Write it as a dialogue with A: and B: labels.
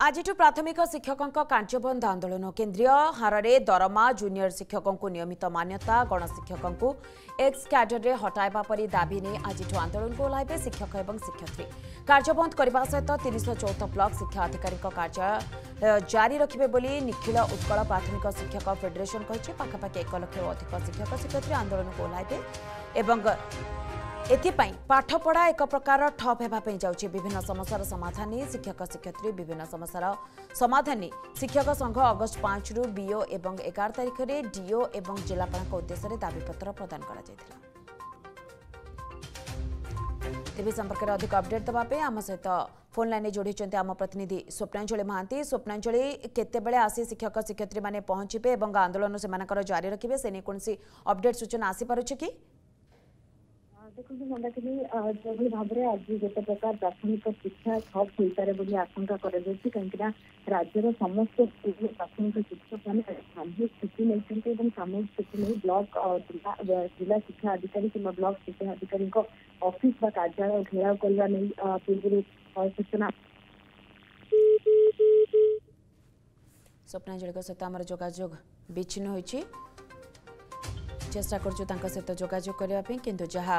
A: ଆଜିଠୁ ପ୍ରାଥମିକ ଶିକ୍ଷକଙ୍କ କାର୍ଯ୍ୟବନ୍ଦ ଆନ୍ଦୋଳନ। କେନ୍ଦ୍ରୀୟ ହାରରେ ଦରମା ଜୁନିୟର ଶିକ୍ଷକଙ୍କୁ ନିୟମିତ ମାନ୍ୟତା ଗଣଶିକ୍ଷକଙ୍କୁ ଏକ୍ସ କ୍ୟାଡରରେ ହଟାଇବା ପରି ଦାବି ନେଇ ଆଜିଠୁ ଆନ୍ଦୋଳନକୁ ଓହ୍ଲାଇବେ ଶିକ୍ଷକ ଏବଂ ଶିକ୍ଷୟିତ୍ରୀ। କାର୍ଯ୍ୟବନ୍ଦ କରିବା ସହିତ ତିନିଶହ ଚଉଦ ବ୍ଲକ ଶିକ୍ଷା ଅଧିକାରୀଙ୍କ କାର୍ଯ୍ୟାଳୟ ଜାରି ରଖିବେ ବୋଲି ନିଖିଳ ଉତ୍କଳ ପ୍ରାଥମିକ ଶିକ୍ଷକ ଫେଡେରେସନ କହିଛି। ପାଖାପାଖି ଏକ ଲକ୍ଷରୁ ଅଧିକ ଶିକ୍ଷକ ଶିକ୍ଷୟିତ୍ରୀ ଆନ୍ଦୋଳନକୁ ଓହ୍ଲାଇବେ ଏବଂ ଏଥିପାଇଁ ପାଠପଢ଼ା ଏକ ପ୍ରକାର ଠପ୍ ହେବା ପାଇଁ ଯାଉଛି ବିଭିନ୍ନ ସମସ୍ୟାର ସମାଧାନ ଶିକ୍ଷକ ଶିକ୍ଷୟିତ୍ରୀ ବିଭିନ୍ନ ସମସ୍ୟାର ସମାଧାନ ଶିକ୍ଷକ ସଂଘ ଅଗଷ୍ଟ ପାଞ୍ଚରୁ ବିଓ ଏବଂ ଏଗାର ତାରିଖରେ ଡିଓ ଏବଂ ଜିଲ୍ଲାପାଳଙ୍କ ଉଦ୍ଦେଶ୍ୟରେ ଦାବିପତ୍ର ପ୍ରଦାନ କରାଯାଇଥିଲା। ତେବେ ସମ୍ପର୍କରେ ଅଧିକ ଅପଡେଟ୍ ଦେବା ପାଇଁ ଆମ ସହିତ ଫୋନ୍ ଲାଇନ୍ରେ ଯୋଡ଼ିଛନ୍ତି ଆମ ପ୍ରତିନିଧି ସ୍ୱପ୍ନାଞ୍ଜଳି ମହାନ୍ତି। ସ୍ୱପ୍ନାଞ୍ଜଳି କେତେବେଳେ ଆସି ଶିକ୍ଷକ ଶିକ୍ଷୟିତ୍ରୀମାନେ ପହଞ୍ଚିବେ ଏବଂ ଆନ୍ଦୋଳନ ସେମାନଙ୍କର ଜାରି ରଖିବେ ସେ ନେଇ କୌଣସି ଅପଡେଟ୍ ସୂଚନା ଆସିପାରୁଛି କି?
B: ଦେଖନ୍ତୁ ମଣ୍ଡାକିନି ଯେଭଳି ଭାବରେ ଆଜି ଗୋଟେ ପ୍ରକାର ପ୍ରାଥମିକ ଶିକ୍ଷା ଠପ୍ ହୋଇପାରେ ବୋଲି ଆଶଙ୍କା କରାଯାଉଛି କାହିଁକିନା ରାଜ୍ୟର ସମସ୍ତ ସ୍କୁଲ ପ୍ରାଥମିକ ଶିକ୍ଷକମାନେ ସାମୂହିକ ଛୁଟି ନେଇଛନ୍ତି ଏବଂ ସାମୂହିକ ଛୁଟି ନେଇ ବ୍ଲକ ଜିଲ୍ଲା ଜିଲ୍ଲା ଶିକ୍ଷା ଅଧିକାରୀ କିମ୍ବା ବ୍ଲକ ଶିକ୍ଷା ଅଧିକାରୀଙ୍କ ଅଫିସ ବା କାର୍ଯ୍ୟାଳୟ ଘେରାଉ କରିବା ନେଇ ପୂର୍ବରୁ ସୂଚନା
A: ସ୍ୱପ୍ନାଞ୍ଜଳିଙ୍କ ସହିତ ଆମର ଯୋଗାଯୋଗ ବିଚ୍ଛିନ୍ନ ହୋଇଛି। ଚେଷ୍ଟା କରୁଛୁ ତାଙ୍କ ସହିତ ଯୋଗାଯୋଗ କରିବା ପାଇଁ କିନ୍ତୁ ଯାହା